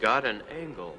got an angle.